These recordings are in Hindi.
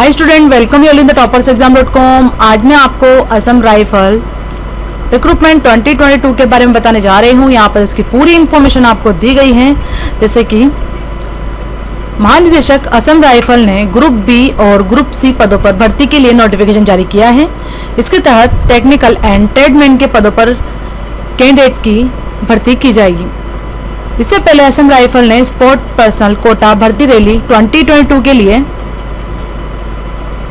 Hi student welcome you in the toppers exam dot com आज मैं आपको असम राइफल रिक्रूटमेंट 2022 के बारे में बताने जा रही हूँ। यहाँ पर इसकी पूरी इन्फॉर्मेशन आपको दी गई है। जैसे कि महानिदेशक असम राइफल ने ग्रुप बी और ग्रुप सी पदों पर भर्ती के लिए नोटिफिकेशन जारी किया है। इसके तहत टेक्निकल एंड ट्रेडमैन के पदों पर कैंडिडेट की भर्ती की जाएगी। इससे पहले असम राइफल ने स्पोर्ट पर्सनल कोटा भर्ती रैली 2022 के लिए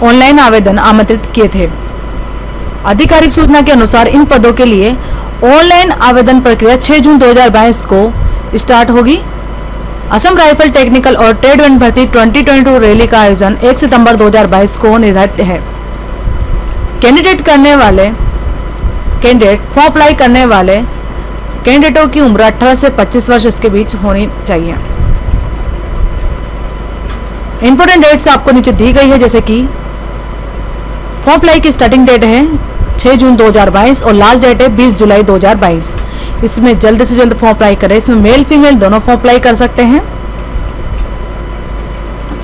ऑनलाइन आवेदन आमंत्रित किए थे। आधिकारिक सूचना के अनुसार इन पदों के लिए ऑनलाइन आवेदन प्रक्रिया 6 जून 2022 को स्टार्ट होगी। असम राइफल टेक्निकल और ट्रेड वन भर्ती 2022 रैली का आयोजन 1 सितंबर 2022 को निर्धारित है। कैंडिडेट करने वाले, कैंडिडेट फॉर्म अप्लाई करने वाले कैंडिडेटों की उम्र 18 से 25 वर्ष इसके बीच होनी चाहिए। इंपोर्टेंट डेट्स आपको नीचे दी गई है, जैसे कि फॉर्म अप्लाई की स्टार्टिंग डेट है 6 जून 2022 और लास्ट डेट है 20 जुलाई 2022 इसमें जल्द से जल्द फॉर्म अप्लाई करें। इसमें मेल फीमेल दोनों फॉर्म अप्लाई कर सकते हैं।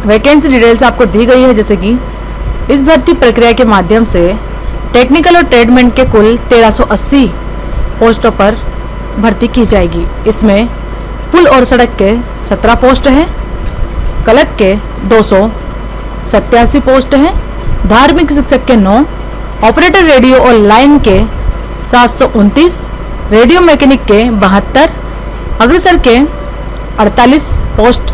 वैकेंसी डिटेल्स आपको दी गई है, जैसे कि इस भर्ती प्रक्रिया के माध्यम से टेक्निकल और ट्रेडमेंट के कुल 1380 पोस्टों पर भर्ती की जाएगी। इसमें पुल और सड़क के 17 पोस्ट हैं, कलक के दो पोस्ट हैं धार्मिक शिक्षक के नौ, ऑपरेटर रेडियो और लाइन के सात सौ उनतीस, रेडियो मैकेनिक के बहत्तर, अग्रसर के 48 पोस्ट,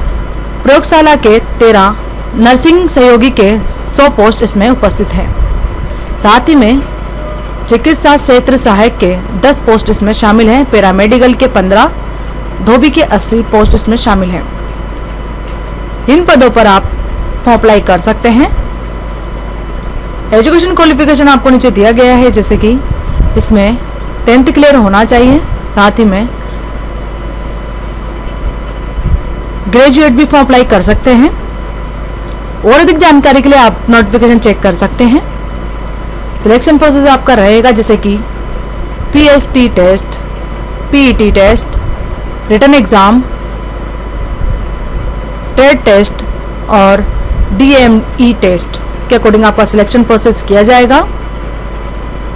प्रयोगशाला के 13 नर्सिंग सहयोगी के 100 पोस्ट इसमें उपस्थित हैं। साथ ही में चिकित्सा क्षेत्र सहायक के 10 पोस्ट इसमें शामिल हैं, पैरामेडिकल के 15 धोबी के 80 पोस्ट इसमें शामिल हैं। इन पदों पर आप फॉर्म अप्लाई कर सकते हैं। एजुकेशन क्वालिफिकेशन आपको नीचे दिया गया है, जैसे कि इसमें टेंथ क्लियर होना चाहिए, साथ ही में ग्रेजुएट भी फॉर्म अप्लाई कर सकते हैं, और अधिक जानकारी के लिए आप नोटिफिकेशन चेक कर सकते हैं। सिलेक्शन प्रोसेस आपका रहेगा, जैसे कि PST test PET test written exam TET test और डीएमई टेस्ट के अकॉर्डिंग आपका सिलेक्शन प्रोसेस किया जाएगा।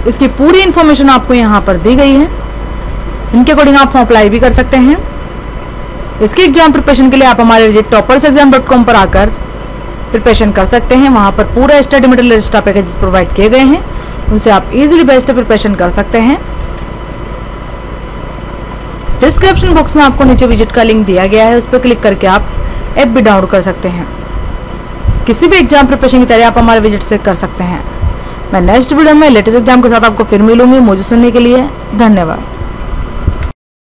इसकी पूरी इन्फॉर्मेशन आपको यहाँ पर दी गई है। इनके अकॉर्डिंग आप फॉर्म अप्लाई भी कर सकते हैं। इसके एग्ज़ाम प्रिपरेशन के लिए आप हमारे टॉपर्स एग्ज़ाम डॉट कॉम पर आकर प्रिपरेशन कर सकते हैं। वहाँ पर पूरा study material register package provide किए गए हैं। उनसे आप इजीली बेस्ट प्रिपरेशन कर सकते हैं। डिस्क्रिप्शन बॉक्स में आपको नीचे विज़िट का लिंक दिया गया है। उस पर क्लिक करके आप ऐप भी डाउनलोड कर सकते हैं। किसी भी एग्ज़ाम प्रिपरेशन की तैयारी आप हमारे विज़िट से कर सकते हैं। मैं नेक्स्ट वीडियो में लेटेस्ट एग्ज़ाम के साथ आपको फिर मिलूँगी। मुझे सुनने के लिए धन्यवाद।